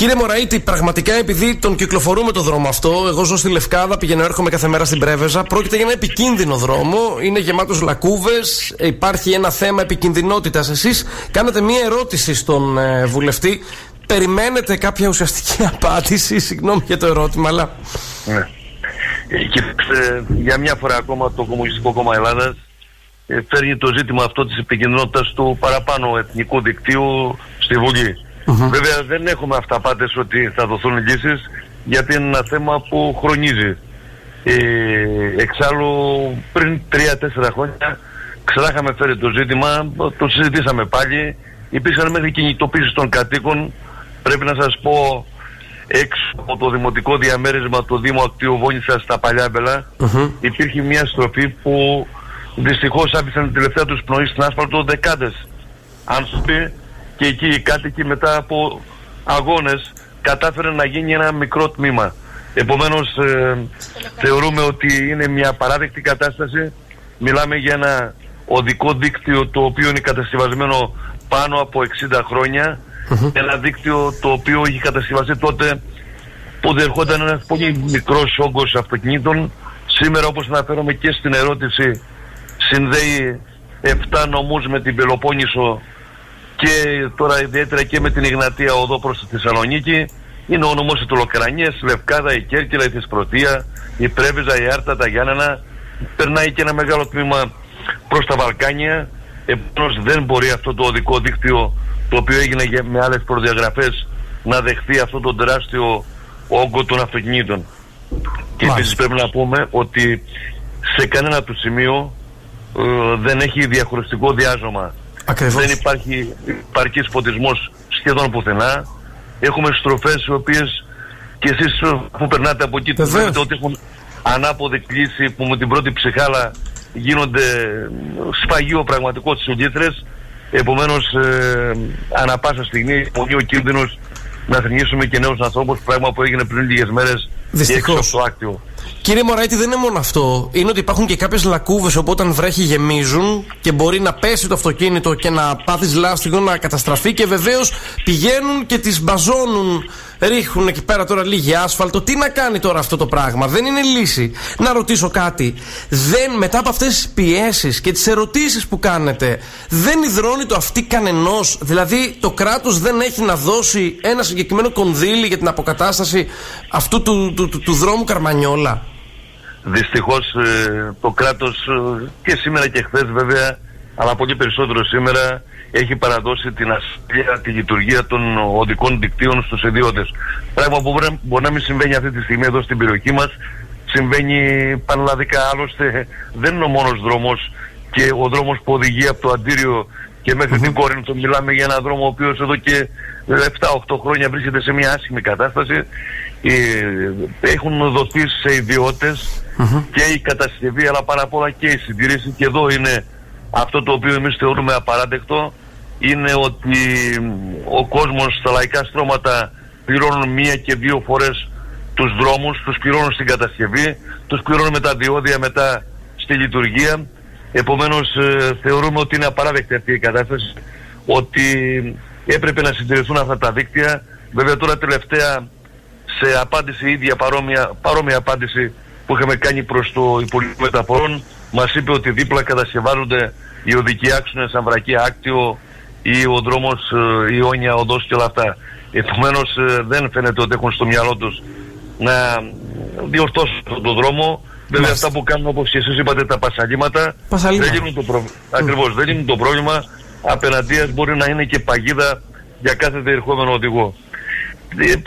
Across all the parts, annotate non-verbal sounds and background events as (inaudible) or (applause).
Κύριε Μωραήτη, πραγματικά επειδή τον κυκλοφορούμε το δρόμο αυτό, εγώ ζω στη Λευκάδα, πηγαίνω έρχομαι κάθε μέρα στην Πρέβεζα. Πρόκειται για ένα επικίνδυνο δρόμο, είναι γεμάτος λακκούβες, υπάρχει ένα θέμα επικινδυνότητας. Εσείς κάνετε μία ερώτηση στον ε, βουλευτή. Περιμένετε κάποια ουσιαστική (laughs) απάντηση, συγγνώμη για το ερώτημα, αλλά. Ναι. Ε, για μια φορά ακόμα το Κομμουνιστικό Κόμμα Ελλάδας ε, φέρνει το ζήτημα αυτό της επικοινωνίας του παραπάνω εθνικού δικτύου στη Βουλή. Βέβαια δεν έχουμε αυταπάτες ότι θα δοθούν λύσεις γιατί είναι ένα θέμα που χρονίζει. Ε, εξάλλου πριν 3-4 χρόνια ξανά είχαμε φέρει το ζήτημα, το συζητήσαμε πάλι, υπήρξαν μέχρι κινητοποίησεις των κατοίκων, πρέπει να σας πω έξω από το δημοτικό διαμέρισμα του Δήμου Ακτιοβόνησα στα Παλιάμπελα mm-hmm. υπήρχε μια στροφή που δυστυχώς άφησαν την τελευταία τους πνοή στην άσφαλτο δεκάδες άνθρωποι και εκεί οι κάτοικοι μετά από αγώνες κατάφεραν να γίνει ένα μικρό τμήμα. Επομένως ε, θεωρούμε ότι είναι μια παράδεκτη κατάσταση. Μιλάμε για ένα οδικό δίκτυο το οποίο είναι κατασκευασμένο πάνω από 60 χρόνια. Ένα δίκτυο το οποίο είχε κατασκευαστεί τότε που διερχόταν ένας πολύ μικρός όγκος αυτοκινήτων. Σήμερα όπως αναφέρομαι και στην ερώτηση συνδέει 7 νομούς με την Πελοπόννησο και τώρα ιδιαίτερα και με την Ιγνατία οδό προς τη Θεσσαλονίκη. Είναι ο νομός του Λοκρανίας, Λευκάδα, η Κέρκυρα, η Θεσπρωτεία, η Πρέβιζα, η Άρτα, τα Γιάννενα. Περνάει και ένα μεγάλο τμήμα προς τα Βαλκάνια. Επομένως δεν μπορεί αυτό το οδικό δίκτυο το οποίο έγινε με άλλες προδιαγραφές να δεχθεί αυτό το τεράστιο όγκο των αυτοκινήτων. Και επίσης πρέπει να πούμε ότι σε κανένα του σημείο ε, δεν έχει διαχωριστικό διάζωμα. Δεν υπάρχει υπαρκής ποτισμός σχεδόν πουθενά. Έχουμε στροφές οι οποίες και εσείς που περνάτε από εκεί βλέπετε ότι έχουν ανάποδη κλίση που με την πρώτη ψυχάλα γίνονται σφαγείο πραγματικό στις ουλίτρες. Επομένως ε, ανα πάσα στιγμή είναι ο κίνδυνος να θρυνήσουμε και νέους ανθρώπους πράγμα που έγινε πριν λίγες μέρες έξω από το άκτιο. Κύριε Μωράητη, δεν είναι μόνο αυτό. Είναι ότι υπάρχουν και κάποιες λακκούβες όπου όταν βρέχει γεμίζουν και μπορεί να πέσει το αυτοκίνητο και να πάθεις λάστιχο να καταστραφεί και βεβαίως πηγαίνουν και τις μπαζώνουν. Ρίχνουν εκεί πέρα τώρα λίγη άσφαλτο. Τι να κάνει τώρα αυτό το πράγμα, δεν είναι λύση. Να ρωτήσω κάτι. Δεν, μετά από αυτές τις πιέσεις και τις ερωτήσεις που κάνετε, δεν υδρώνει το αυτή κανενός; Δηλαδή, το κράτος δεν έχει να δώσει ένα συγκεκριμένο κονδύλι για την αποκατάσταση αυτού του, του, του, του δρόμου Καρμανιόλα; Δυστυχώς ε, το κράτος ε, και σήμερα και χθες βέβαια αλλά πολύ περισσότερο σήμερα έχει παραδώσει την ασφάλεια, τη λειτουργία των οδικών δικτύων στους ιδιώτες. Πράγμα που μπορεί, μπορεί να μην συμβαίνει αυτή τη στιγμή εδώ στην περιοχή μας. Συμβαίνει πανελλαδικά άλλωστε δεν είναι ο μόνος δρόμος και ο δρόμος που οδηγεί από το Αντίριο και μέχρι την Κόρινθο μιλάμε για έναν δρόμο ο οποίος εδώ και 7-8 χρόνια βρίσκεται σε μια άσχημη κατάσταση. Ε, έχουν δοθεί σε ιδιώτες και η κατασκευή αλλά πάρα πολλά και η συντήρηση και εδώ είναι αυτό το οποίο εμείς θεωρούμε απαράδεκτο είναι ότι ο κόσμος στα λαϊκά στρώματα πληρώνουν μία και δύο φορές τους δρόμους, τους πληρώνουν στην κατασκευή, τους πληρώνουν με τα διόδια μετά στη λειτουργία. Επομένως ε, θεωρούμε ότι είναι απαράδεκτη αυτή η κατάσταση, ότι έπρεπε να συντηρηθούν αυτά τα δίκτυα. Βέβαια τώρα τελευταία σε απάντηση ίδια παρόμοια, παρόμοια απάντηση που είχαμε κάνει προς το Υπουργείο Μεταφορών μας είπε ότι δίπλα κατασκευάζονται οι οδικοί άξονες Αμβρακή Άκτιο ή ο δρόμος ε, Ιόνια Οδός και όλα αυτά. Επομένως ε, δεν φαίνεται ότι έχουν στο μυαλό τους να διορθώσουν αυτόν τον δρόμο. Βέβαια αυτά που κάνουν όπως και εσείς είπατε τα πασαλήματα δεν λύνουν το, προ... Ακριβώς, δεν λύνουν το πρόβλημα. Απέναντίας μπορεί να είναι και παγίδα για κάθε διερχόμενο οδηγό.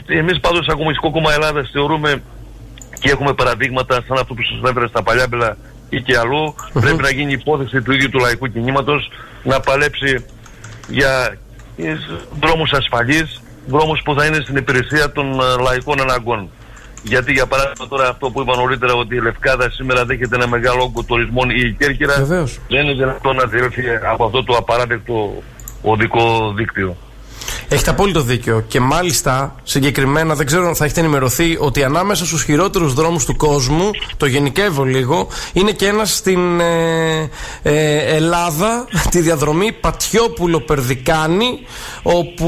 Ε, εμείς πάντως σαν Κομμουνιστικό Κόμμα Ελλάδας θεωρούμε και έχουμε παραδείγματα σαν αυτό που σας έφερε στα Παλιάμπελα ή και αλλου Πρέπει να γίνει υπόθεση του ίδιου του λαϊκού κινήματος να παλέψει για δρόμους ασφαλείς, δρόμους που θα είναι στην υπηρεσία των ε, λαϊκών αναγκών. Γιατί για παράδειγμα τώρα αυτό που είπα νωρίτερα ότι η Λευκάδα σήμερα δέχεται ένα μεγάλο όγκο τουρισμών ή η Κέρκυρα δεν είναι δυνατόν να διέλθει από αυτό το απαράδεκτο οδικό δίκτυο. Έχετε απόλυτο δίκιο. Και μάλιστα, συγκεκριμένα, δεν ξέρω αν θα έχετε ενημερωθεί ότι ανάμεσα στους χειρότερους δρόμους του κόσμου, το γενικεύω λίγο, είναι και ένας στην ε, ε, Ελλάδα, (laughs) τη διαδρομή Πατιόπουλο-Περδικάνη, όπου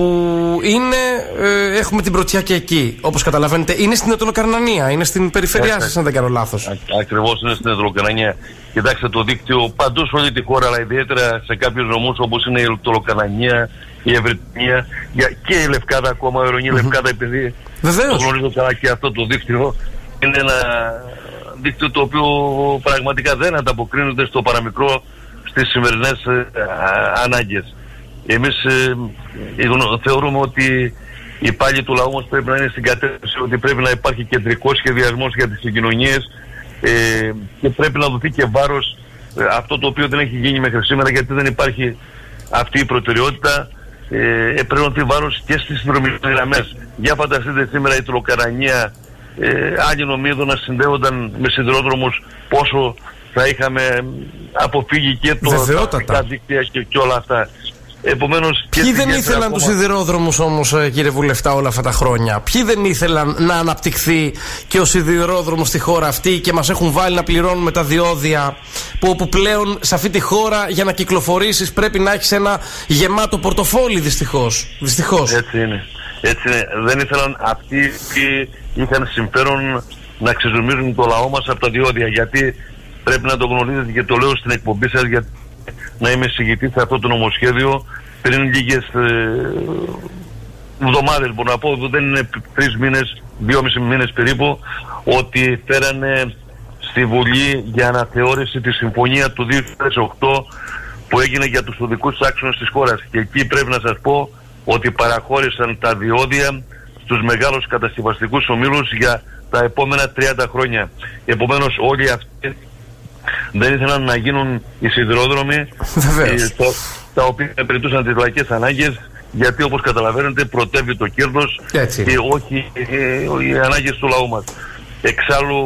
είναι, ε, έχουμε την πρωτιά και εκεί. Όπως καταλαβαίνετε, είναι στην Ετωλοκαρνανία, είναι στην περιφέρειά σας, αν δεν κάνω λάθος. Ακριβώς είναι στην Ετωλοκαρνανία. Κοιτάξτε το δίκτυο παντού σε όλη τη χώρα, αλλά ιδιαίτερα σε κάποιους νομού όπως είναι η Ετωλοκαρνανία, η Ευρυτανία και η Λευκάδα ακόμα, η Ορεινή Λευκάδα, επειδή Βεβαίως. το γνωρίζω καλά και αυτό το δίκτυο είναι ένα δίκτυο το οποίο πραγματικά δεν ανταποκρίνονται στο παραμικρό στις σημερινές ε, ανάγκες. Εμείς ε, θεωρούμε ότι οι πάλι του λαού μας πρέπει να είναι στην κατεύθυνση ότι πρέπει να υπάρχει κεντρικός σχεδιασμός για τις συγκοινωνίες ε, και πρέπει να δοθεί και βάρος ε, αυτό το οποίο δεν έχει γίνει μέχρι σήμερα γιατί δεν υπάρχει αυτή η προτεραιότητα ε, πρέπει να δοθεί βάρος και στις συνδρομικές γραμμές. Για φανταστείτε σήμερα η Τροκαρανία ε, άλλοι νομίδων να συνδέονταν με σιδηρόδρομους πόσο θα είχαμε αποφύγει και το τα δίκτυα και, και όλα αυτά. Επομένως, Ποιοι δεν ήθελαν ακόμα... τους σιδηρόδρομους όμως, ε, κύριε Βουλευτά, όλα αυτά τα χρόνια; Ποιοι δεν ήθελαν να αναπτυχθεί και ο σιδηρόδρομος στη χώρα αυτή και μας έχουν βάλει να πληρώνουμε τα διόδια. Που όπου πλέον σε αυτή τη χώρα για να κυκλοφορήσεις πρέπει να έχεις ένα γεμάτο πορτοφόλι, δυστυχώς. Δυστυχώς. Έτσι είναι. Έτσι είναι. Δεν ήθελαν αυτοί που είχαν συμφέρον να ξεζουμίζουν το λαό μας από τα διόδια. Γιατί πρέπει να το γνωρίζετε και το λέω στην εκπομπή σας, γιατί να είμαι συγγητή σε αυτό το νομοσχέδιο πριν λίγες εβδομάδες. Μπορώ να πω, δεν είναι τρεις μήνες, δυόμισι μήνες περίπου, ότι φέρανε στη Βουλή για αναθεώρηση τη συμφωνία του 2008 που έγινε για τους οδικούς άξονες της χώρας και εκεί πρέπει να σας πω ότι παραχώρησαν τα διόδια στους μεγάλους κατασκευαστικούς ομίλους για τα επόμενα 30 χρόνια. Επομένως όλοι αυτοί δεν ήθελαν να γίνουν οι σιδηρόδρομοι ε, το, τα οποία επηρετούσαν τις λαϊκές ανάγκες γιατί όπως καταλαβαίνετε προτεύει το κέρδος και όχι ε, οι ανάγκες του λαού μας. Εξάλλου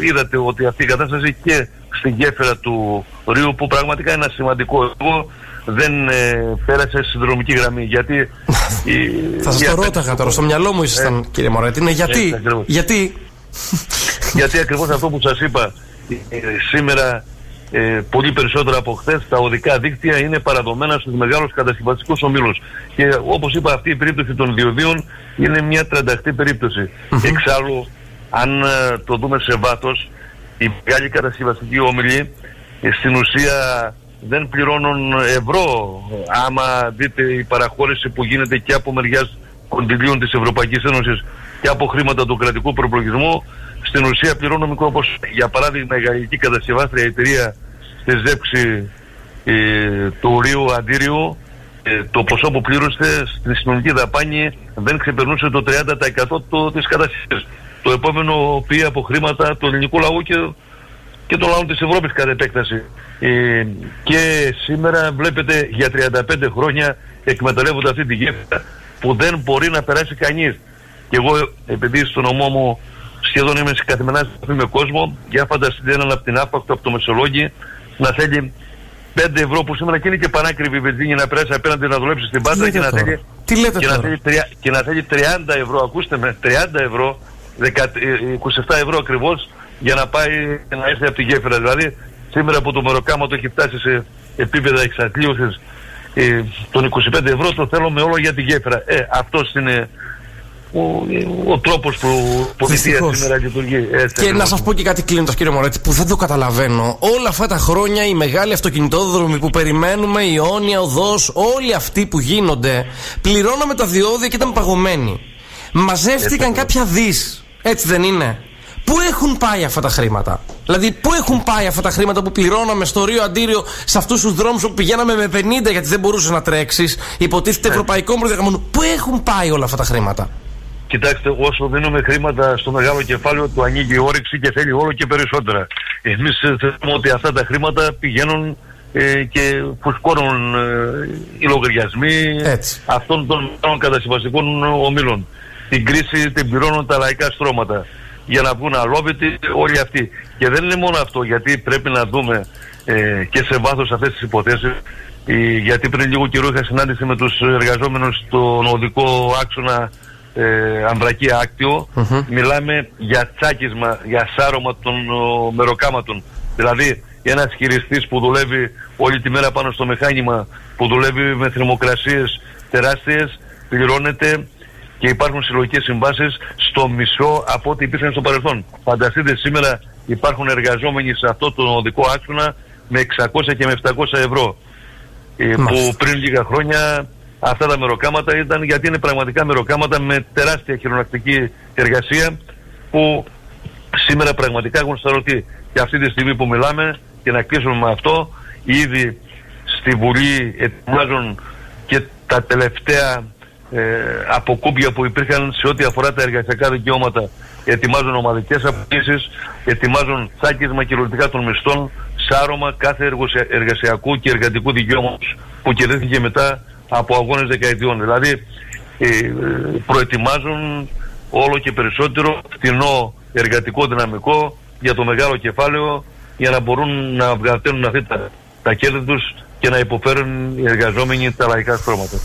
είδατε ότι αυτή η κατάσταση και στην γέφυρα του Ρίου που πραγματικά είναι ένα σημαντικό εγώ δεν ε, πέρασε συνδρομική γραμμή. Γιατί (laughs) η, Θα σας το ρώταγα τώρα, στο μυαλό μου ήσασταν ε, κύριε Μωρέτη, είναι γιατί, γιατί γιατί ακριβώς αυτό που σας είπα ε, σήμερα ε, πολύ περισσότερο από χθες. Τα οδικά δίκτυα είναι παραδομένα στους μεγάλους κατασκευαστικούς ομίλους. Και όπως είπα αυτή η περίπτωση των διοδίων είναι μια τρανταχτή περίπτωση. Εξάλλου αν ε, το δούμε σε βάθος οι μεγάλοι κατασκευαστικοί όμιλοι ε, στην ουσία δεν πληρώνουν ευρώ. Άμα δείτε η παραχώρηση που γίνεται και από μεριάς κοντιλίων της Ευρωπαϊκής Ένωσης και από χρήματα του κρατικού προπλογισμού στην ουσία πληρώνουν μικρό ποσό. Για παράδειγμα η γαλλική κατασκευάστρια εταιρεία στη ζέψη ε, του Ρίου Αντίριου ε, το ποσό που πλήρωσε στην συνολική δαπάνη δεν ξεπερνούσε το 30% το, της κατασκευής. Το επόμενο πει από χρήματα του ελληνικού λαού και, και των λαών της Ευρώπης κατά επέκταση. Ε, και σήμερα βλέπετε για 35 χρόνια εκμεταλλεύονται αυτή τη γέφυρα που δεν μπορεί να περάσει κανείς. Και εγώ επειδή στο νομό μου σχεδόν είμαι σε καθημερινά επαφή με κόσμο, για φανταστείτε έναν από την Άφακτο, από το Μεσολόγγι, να θέλει 5 ευρώ που σήμερα και είναι και πανάκριβη η βενζίνη να περάσει απέναντι να δουλέψει στην πάντα και να, θέλει, Τι λέτε και, να θέλει, και να θέλει 30 ευρώ, ακούστε με, 30 ευρώ, 27 ε, ευρώ ακριβώς για να πάει να έρθει από τη γέφυρα. Δηλαδή σήμερα που το μεροκάμα το έχει φτάσει σε επίπεδα εξατλίωσης ε, των 25 ευρώ το θέλω με όλο για τη γέφυρα. Ε, αυτός είναι ο, ο τρόπο που πολιτεία σήμερα λειτουργεί. Έτσι, και να σας πω και κάτι κλείνοντας, κύριε Μωρέτη, που δεν το καταλαβαίνω. Όλα αυτά τα χρόνια οι μεγάλοι αυτοκινητόδρομοι που περιμένουμε, η Όνια, Οδός, όλοι αυτοί που γίνονται, πληρώναμε τα διόδια και ήταν παγωμένοι. Μαζεύτηκαν κάποια δις. Έτσι δεν είναι; Πού έχουν πάει αυτά τα χρήματα; Δηλαδή, πού έχουν πάει αυτά τα χρήματα που πληρώναμε στο Ρίο Αντίριο σε αυτούς τους δρόμους που πηγαίναμε με 50 γιατί δεν μπορούσες να τρέξεις. Υποτίθεται ναι. ευρωπαϊκό προδιαγραμμένο. Πού έχουν πάει όλα αυτά τα χρήματα; Κοιτάξτε, όσο δίνουμε χρήματα στο μεγάλο κεφάλαιο, του ανοίγει η όρεξη και θέλει όλο και περισσότερα. Εμείς ε, θεωρούμε ότι αυτά τα χρήματα πηγαίνουν ε, και φουσκώνουν ε, οι λογαριασμοί Έτσι. αυτών των μεγάλων κατασκευαστικών ομίλων. Την κρίση την πληρώνουν τα λαϊκά στρώματα. για να βγουν αλόβητοι όλοι αυτοί. Και δεν είναι μόνο αυτό, γιατί πρέπει να δούμε ε, και σε βάθος αυτές τις υποθέσεις ε, γιατί πριν λίγο καιρό είχα συνάντηση με τους εργαζόμενους στον οδικό άξονα ε, Ανδρακή Μιλάμε για τσάκισμα, για σάρωμα των ο, μεροκάματων. Δηλαδή ένας χειριστής που δουλεύει όλη τη μέρα πάνω στο μηχάνημα, που δουλεύει με θερμοκρασίες τεράστιες, πληρώνεται και υπάρχουν συλλογικές συμβάσεις στο μισό από ό,τι υπήρχαν στο παρελθόν. Φανταστείτε σήμερα υπάρχουν εργαζόμενοι σε αυτό το οδικό άξονα με 600 και με 700 ευρώ. Ε, που πριν λίγα χρόνια αυτά τα μεροκάματα ήταν γιατί είναι πραγματικά μεροκάματα με τεράστια χειρονακτική εργασία που σήμερα πραγματικά έχουν σταρωθεί. Και αυτή τη στιγμή που μιλάμε και να κλείσουμε με αυτό, ήδη στη Βουλή ετοιμάζουν και τα τελευταία ε, αποκούμπια που υπήρχαν σε ό,τι αφορά τα εργασιακά δικαιώματα. Ετοιμάζουν ομαδικές αποκήσεις, ετοιμάζουν τσάκισμα κυριολεκτικά των μισθών, σάρωμα κάθε εργασιακού και εργατικού δικαιώματος που κερδίθηκε μετά από αγώνες δεκαετιών. Δηλαδή ε, προετοιμάζουν όλο και περισσότερο φθηνό εργατικό δυναμικό για το μεγάλο κεφάλαιο για να μπορούν να βγαταίνουν αυτή τα, τα κέρδη τους και να υποφέρουν οι εργαζόμενοι τα λαϊκά στρώματα.